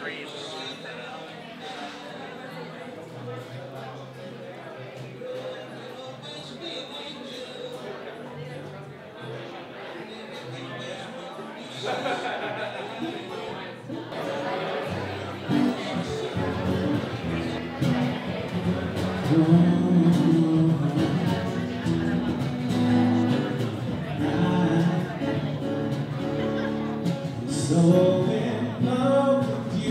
three. so in love.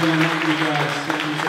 going on, you guys. Thank you.